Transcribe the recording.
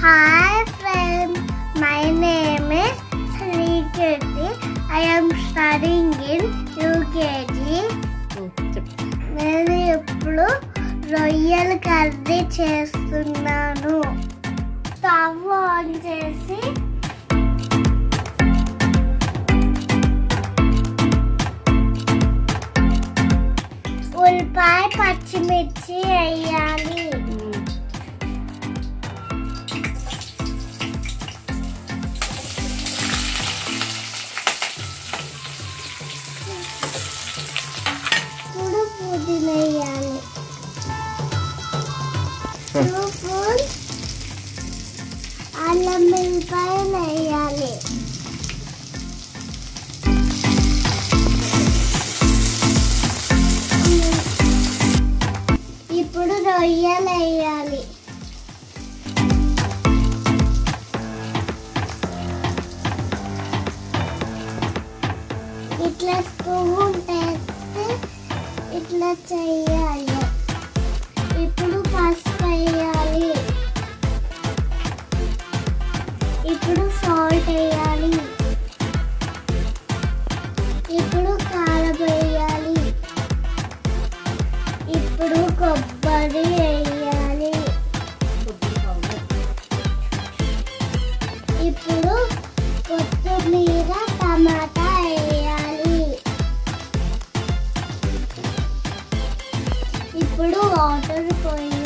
Hi friends, my name is Srikirti. I am studying in UKG. నేను ఇప్పుడు రొయ్యల curry చేస్తున్నాను స్టవ్ ఆన్ చేసి ఉల్లిపాయ పచ్చిమిర్చి వేయాలి అల్లం వెల్లిపాయలు వేయాలి. ఇప్పుడు రొయ్యలు వేయాలి. ఇట్లా స్పూన్ వేస్తే ఇట్లా చేయాలి. సాల్ట్ వేయాలి ఇప్పుడు కారం వేయాలి ఇప్పుడు కొబ్బరి వేయాలి. ఇప్పుడు కొత్తిమీర టమాటా వేయాలి. ఇప్పుడు వాటర్ పోయాలి